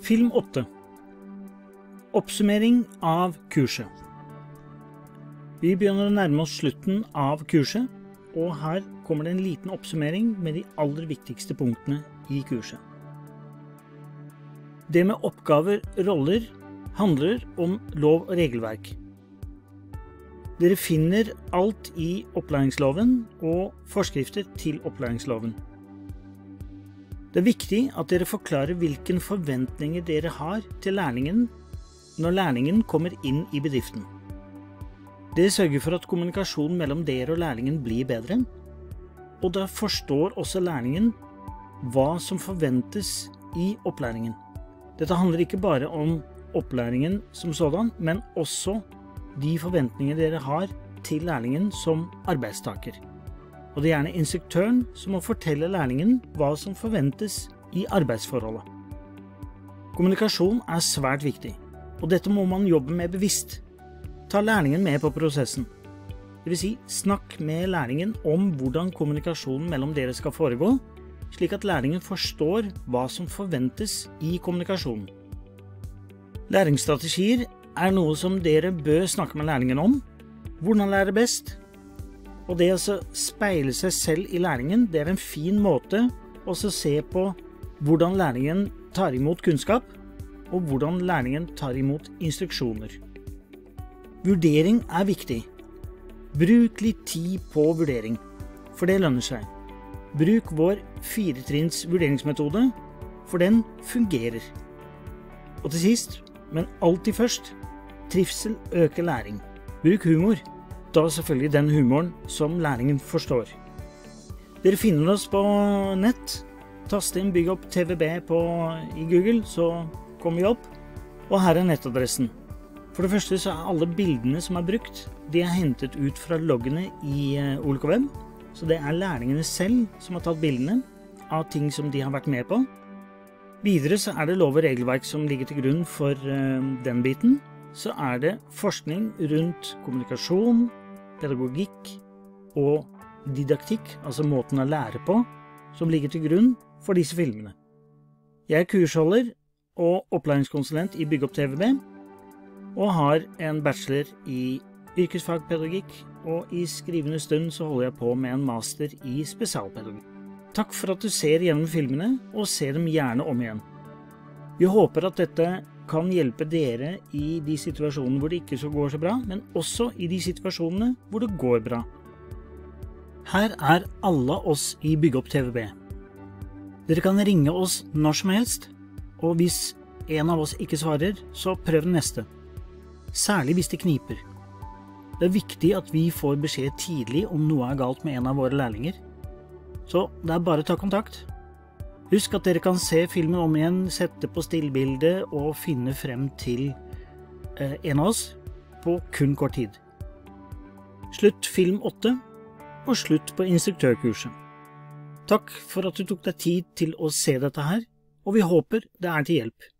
Film 8 Oppsummering av kurset. Vi begynner å nærme oss slutten av kurset, og her kommer det en liten oppsummering med de aller viktigste punktene i kurset. Det med oppgaver, roller, handler om lov og regelverk. Dere finner alt i opplæringsloven og forskrifter til opplæringsloven. Det er viktig at dere forklarer hvilke forventninger dere har til lærlingen når lærlingen kommer inn i bedriften. Det sørger for at kommunikasjonen mellom dere og lærlingen blir bedre, og da forstår også lærlingen hva som forventes i opplæringen. Dette handler ikke bare om opplæringen som sådan, men også de forventningene dere har til lærlingen som arbeidstaker. Og det er gjerne instruktøren som må fortelle lærlingen hva som forventes i arbeidsforholdet. Kommunikasjon er svært viktig, og dette må man jobbe med bevisst. Ta lærlingen med på prosessen. Vil si, snakk med lærlingen om hvordan kommunikasjonen mellom dere skal foregå, slik at lærlingen forstår hva som forventes i kommunikasjonen. Læringsstrategier er noe som dere bør snakke med lærlingen om. Hvordan lære best? Og det å speile seg selv i læringen, det er en fin måte å se på hvordan lærlingen tar imot kunnskap, og hvordan lærlingen tar imot instruksjoner. Vurdering er viktig. Bruk litt tid på vurdering, for det lønner seg. Bruk vår firetrinns vurderingsmetode, for den fungerer. Og til sist, men alltid først, trivsel øker læring. Bruk humor da selvfølgelig den humoren som læringen forstår. Dere finner oss på nett. Tast inn 'bygg opp TVB' på, i Google, så kommer vi opp. Og her er nettadressen. For det første så er alle bildene som er brukt, de er hentet ut fra loggene i eh, OLKWeb. Så det er lærlingene selv som har tatt bildene av ting som de har vært med på. Videre så er det lov og regelverk som ligger til grunn for uh, den biten. Så er det forskning rundt kommunikasjon, pedagogikk og didaktikk, altså måten å lære på, som ligger til grunn for disse filmene. Jeg er kursholder og opplæringskonsulent i Bygg opp TVB, og har en bachelor i yrkesfagpedagogikk, og i skrivende stund så holder jeg på med en master i spesialpedagogikk. Takk for at du ser gjennom filmene, og ser dem gjerne om igjen. Vi håper at dette kan hjelpe dere i de situasjonene hvor det ikke så går så bra, men også i de situasjonene hvor det går bra. Her er alle oss i Bygg opp TVB. Dere kan ringe oss når som helst, og hvis en av oss ikke svarer, så prøv den neste. Særlig hvis det kniper. Det er viktig at vi får beskjed tidlig om noe er galt med en av våre lærlinger. Så det er bare å ta kontakt. Husk at dere kan se filmen om igjen, sette på stillbildet og finne frem til eh, en av oss på kun kort tid. Slutt film 8, og slutt på instruktørkurset. Takk for at du tok deg tid til å se dette her, og vi håper det er til hjelp.